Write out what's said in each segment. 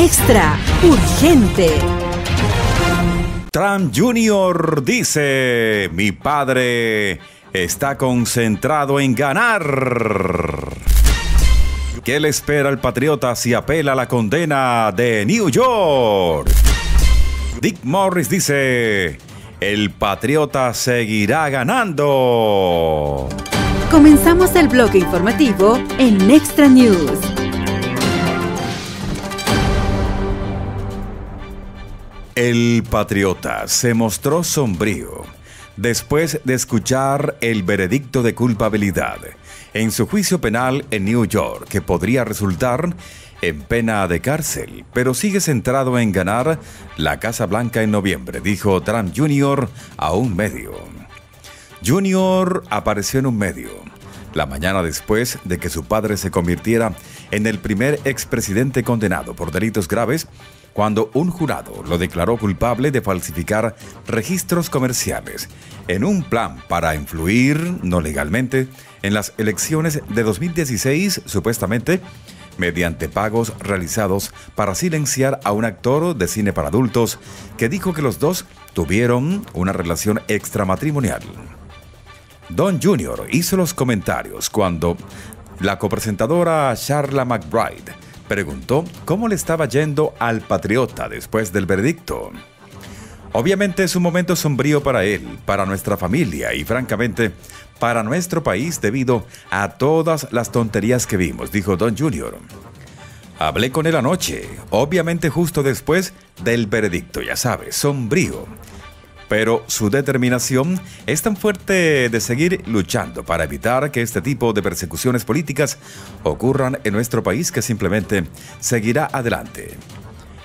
Extra, urgente. Trump Jr. dice, mi padre está concentrado en ganar. ¿Qué le espera al patriota si apela a la condena de New York? Dick Morris dice, el patriota seguirá ganando. Comenzamos el bloque informativo en Extra News. El patriota se mostró sombrío después de escuchar el veredicto de culpabilidad en su juicio penal en New York, que podría resultar en pena de cárcel, pero sigue centrado en ganar la Casa Blanca en noviembre, dijo Trump Jr. a un medio. Jr. apareció en un medio la mañana después de que su padre se convirtiera en el primer expresidente condenado por delitos graves cuando un jurado lo declaró culpable de falsificar registros comerciales en un plan para influir, no legalmente, en las elecciones de 2016, supuestamente, mediante pagos realizados para silenciar a un actor de cine para adultos que dijo que los dos tuvieron una relación extramatrimonial. Don Jr. hizo los comentarios cuando la copresentadora Charla McBride preguntó cómo le estaba yendo al patriota después del veredicto. Obviamente es un momento sombrío para él, para nuestra familia y francamente para nuestro país debido a todas las tonterías que vimos, dijo Don Jr. Hablé con él anoche, obviamente justo después del veredicto, ya sabes, sombrío. Pero su determinación es tan fuerte de seguir luchando para evitar que este tipo de persecuciones políticas ocurran en nuestro país que simplemente seguirá adelante.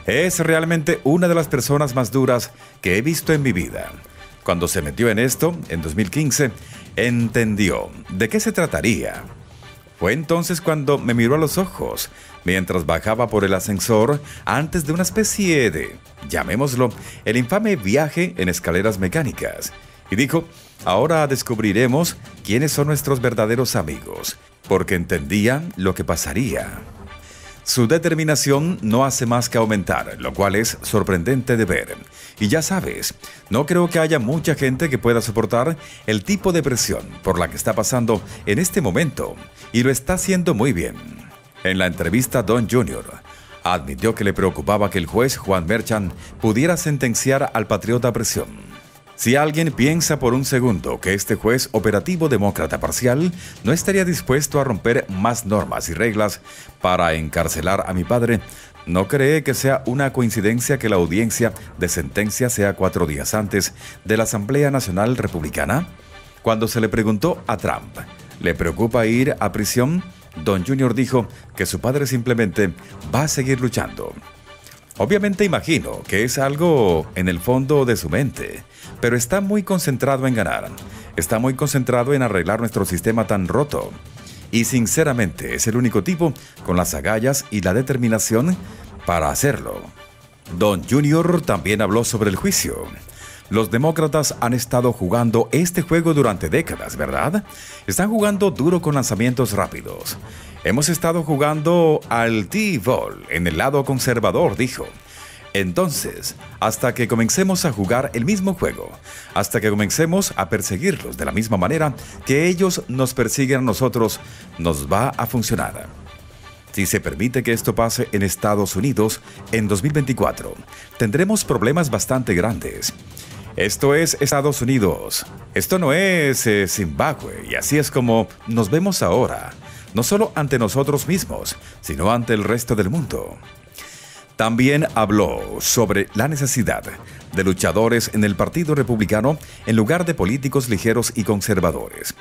Es realmente una de las personas más duras que he visto en mi vida. Cuando se metió en esto, en 2015, entendió de qué se trataría. Fue entonces cuando me miró a los ojos mientras bajaba por el ascensor antes de una especie de, llamémoslo, el infame viaje en escaleras mecánicas. Y dijo, ahora descubriremos quiénes son nuestros verdaderos amigos, porque entendía lo que pasaría. Su determinación no hace más que aumentar, lo cual es sorprendente de ver. Y ya sabes, no creo que haya mucha gente que pueda soportar el tipo de presión por la que está pasando en este momento, y lo está haciendo muy bien. En la entrevista, Don Jr. admitió que le preocupaba que el juez Juan Merchan pudiera sentenciar al patriota a presión. Si alguien piensa por un segundo que este juez operativo demócrata parcial no estaría dispuesto a romper más normas y reglas para encarcelar a mi padre, ¿no cree que sea una coincidencia que la audiencia de sentencia sea cuatro días antes de la Asamblea Nacional Republicana? Cuando se le preguntó a Trump, ¿le preocupa ir a prisión? Don Jr. dijo que su padre simplemente va a seguir luchando. Obviamente imagino que es algo en el fondo de su mente, pero está muy concentrado en ganar. Está muy concentrado en arreglar nuestro sistema tan roto. Y sinceramente es el único tipo con las agallas y la determinación para hacerlo. Don Junior también habló sobre el juicio. Los demócratas han estado jugando este juego durante décadas, ¿verdad? Están jugando duro con lanzamientos rápidos. Hemos estado jugando al T-Ball en el lado conservador, dijo. Entonces, hasta que comencemos a jugar el mismo juego, hasta que comencemos a perseguirlos de la misma manera que ellos nos persiguen a nosotros, nos va a funcionar. Si se permite que esto pase en Estados Unidos en 2024, tendremos problemas bastante grandes. Esto es Estados Unidos. Esto no es eh, Zimbabue. Y así es como nos vemos ahora no solo ante nosotros mismos, sino ante el resto del mundo. También habló sobre la necesidad de luchadores en el Partido Republicano en lugar de políticos ligeros y conservadores.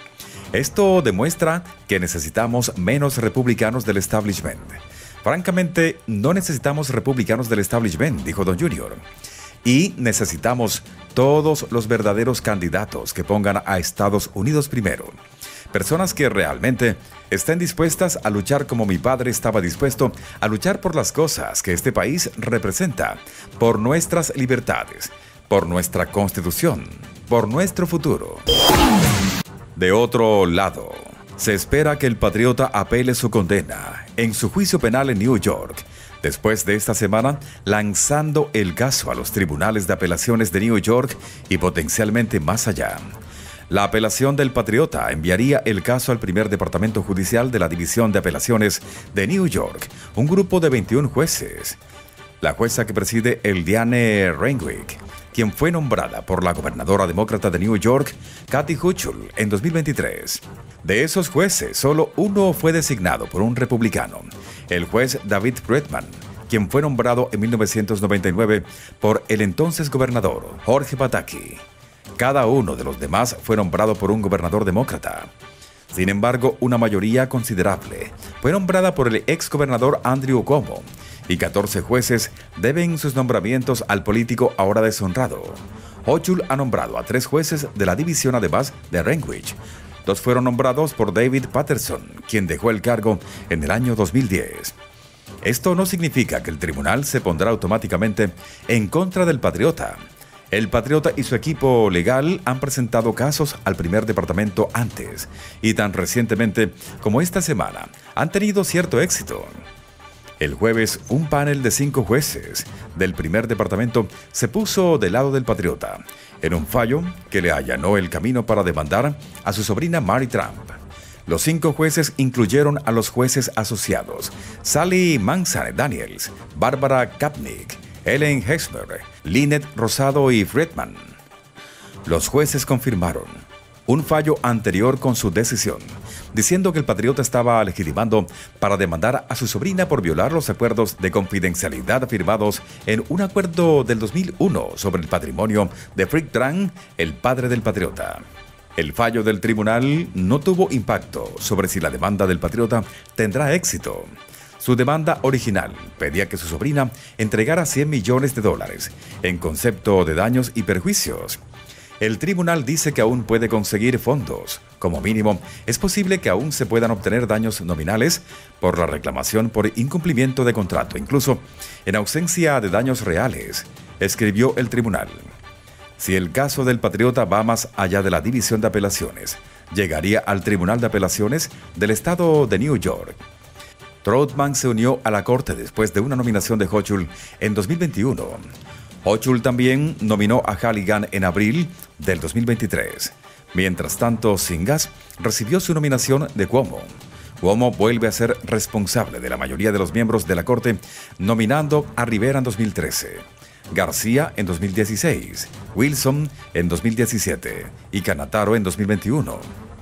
Esto demuestra que necesitamos menos republicanos del establishment. Francamente, no necesitamos republicanos del establishment, dijo Don Junior. Y necesitamos todos los verdaderos candidatos que pongan a Estados Unidos primero. Personas que realmente estén dispuestas a luchar como mi padre estaba dispuesto a luchar por las cosas que este país representa, por nuestras libertades, por nuestra constitución, por nuestro futuro. De otro lado, se espera que el patriota apele su condena en su juicio penal en New York Después de esta semana, lanzando el caso a los tribunales de apelaciones de New York y potencialmente más allá. La apelación del Patriota enviaría el caso al primer departamento judicial de la División de Apelaciones de New York, un grupo de 21 jueces. La jueza que preside el Diane Renwick, quien fue nombrada por la gobernadora demócrata de New York, Kathy Hochul, en 2023. De esos jueces, solo uno fue designado por un republicano, el juez David Bretman, quien fue nombrado en 1999 por el entonces gobernador Jorge Pataki. Cada uno de los demás fue nombrado por un gobernador demócrata. Sin embargo, una mayoría considerable fue nombrada por el ex gobernador Andrew Cuomo y 14 jueces deben sus nombramientos al político ahora deshonrado. Hochul ha nombrado a tres jueces de la división además de Renwich. Dos fueron nombrados por David Patterson, quien dejó el cargo en el año 2010. Esto no significa que el tribunal se pondrá automáticamente en contra del patriota el Patriota y su equipo legal han presentado casos al primer departamento antes y tan recientemente como esta semana han tenido cierto éxito. El jueves, un panel de cinco jueces del primer departamento se puso del lado del Patriota en un fallo que le allanó el camino para demandar a su sobrina Mary Trump. Los cinco jueces incluyeron a los jueces asociados Sally Manzane Daniels, Barbara Kapnick, Ellen Hexmer, Lynette Rosado y Friedman. Los jueces confirmaron un fallo anterior con su decisión, diciendo que el patriota estaba legitimando para demandar a su sobrina por violar los acuerdos de confidencialidad firmados en un acuerdo del 2001 sobre el patrimonio de Friedman, el padre del patriota. El fallo del tribunal no tuvo impacto sobre si la demanda del patriota tendrá éxito. Su demanda original pedía que su sobrina entregara 100 millones de dólares en concepto de daños y perjuicios. El tribunal dice que aún puede conseguir fondos. Como mínimo, es posible que aún se puedan obtener daños nominales por la reclamación por incumplimiento de contrato, incluso en ausencia de daños reales, escribió el tribunal. Si el caso del patriota va más allá de la división de apelaciones, llegaría al Tribunal de Apelaciones del Estado de New York Troutman se unió a la corte después de una nominación de Hochul en 2021. Hochul también nominó a Halligan en abril del 2023. Mientras tanto, Singas recibió su nominación de Cuomo. Cuomo vuelve a ser responsable de la mayoría de los miembros de la Corte, nominando a Rivera en 2013, García en 2016, Wilson en 2017 y Canataro en 2021.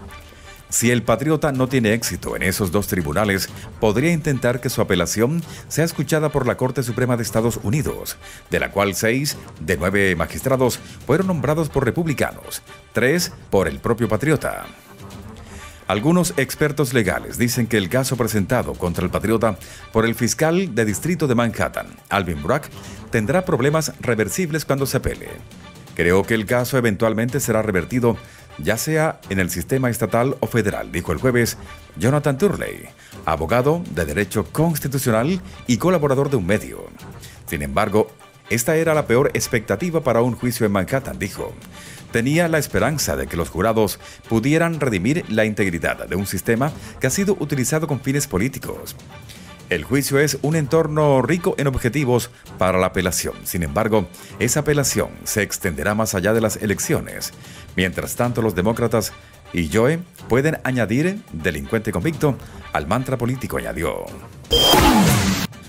Si el patriota no tiene éxito en esos dos tribunales, podría intentar que su apelación sea escuchada por la Corte Suprema de Estados Unidos, de la cual seis de nueve magistrados fueron nombrados por republicanos, tres por el propio patriota. Algunos expertos legales dicen que el caso presentado contra el patriota por el fiscal de distrito de Manhattan, Alvin Bragg, tendrá problemas reversibles cuando se apele. Creo que el caso eventualmente será revertido ya sea en el sistema estatal o federal, dijo el jueves Jonathan Turley, abogado de Derecho Constitucional y colaborador de un medio. Sin embargo, esta era la peor expectativa para un juicio en Manhattan, dijo. Tenía la esperanza de que los jurados pudieran redimir la integridad de un sistema que ha sido utilizado con fines políticos. El juicio es un entorno rico en objetivos para la apelación. Sin embargo, esa apelación se extenderá más allá de las elecciones. Mientras tanto, los demócratas y Joe pueden añadir delincuente convicto al mantra político, añadió.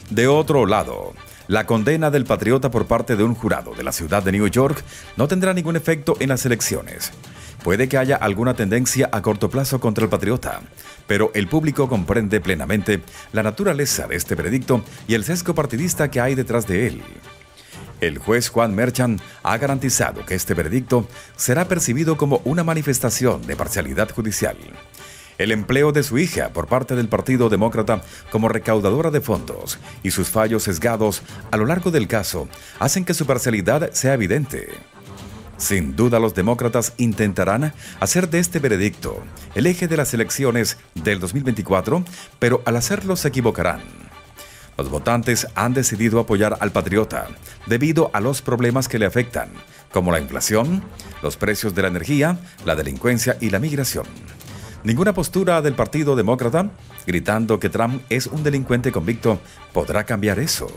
De otro lado, la condena del patriota por parte de un jurado de la ciudad de New York no tendrá ningún efecto en las elecciones. Puede que haya alguna tendencia a corto plazo contra el patriota, pero el público comprende plenamente la naturaleza de este veredicto y el sesgo partidista que hay detrás de él. El juez Juan Merchan ha garantizado que este veredicto será percibido como una manifestación de parcialidad judicial. El empleo de su hija por parte del Partido Demócrata como recaudadora de fondos y sus fallos sesgados a lo largo del caso hacen que su parcialidad sea evidente. Sin duda los demócratas intentarán hacer de este veredicto el eje de las elecciones del 2024, pero al hacerlo se equivocarán. Los votantes han decidido apoyar al patriota debido a los problemas que le afectan, como la inflación, los precios de la energía, la delincuencia y la migración. Ninguna postura del Partido Demócrata gritando que Trump es un delincuente convicto, podrá cambiar eso.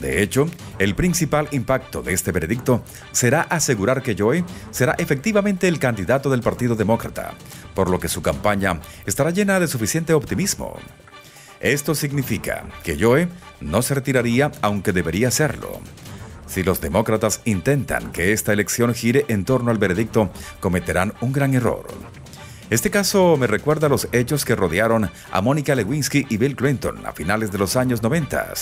De hecho, el principal impacto de este veredicto será asegurar que Joe será efectivamente el candidato del Partido Demócrata, por lo que su campaña estará llena de suficiente optimismo. Esto significa que Joe no se retiraría aunque debería hacerlo. Si los demócratas intentan que esta elección gire en torno al veredicto, cometerán un gran error. Este caso me recuerda a los hechos que rodearon a Mónica Lewinsky y Bill Clinton a finales de los años 90.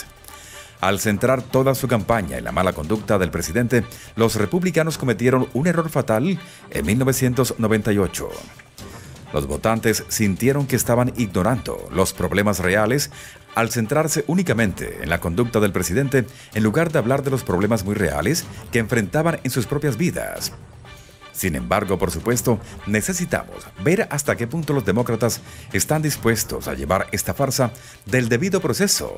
Al centrar toda su campaña en la mala conducta del presidente, los republicanos cometieron un error fatal en 1998. Los votantes sintieron que estaban ignorando los problemas reales al centrarse únicamente en la conducta del presidente en lugar de hablar de los problemas muy reales que enfrentaban en sus propias vidas. Sin embargo, por supuesto, necesitamos ver hasta qué punto los demócratas están dispuestos a llevar esta farsa del debido proceso.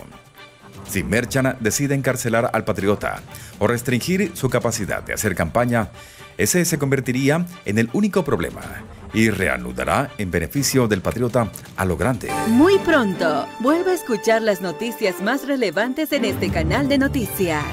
Si Merchan decide encarcelar al patriota o restringir su capacidad de hacer campaña, ese se convertiría en el único problema y reanudará en beneficio del patriota a lo grande. Muy pronto, vuelve a escuchar las noticias más relevantes en este canal de noticias.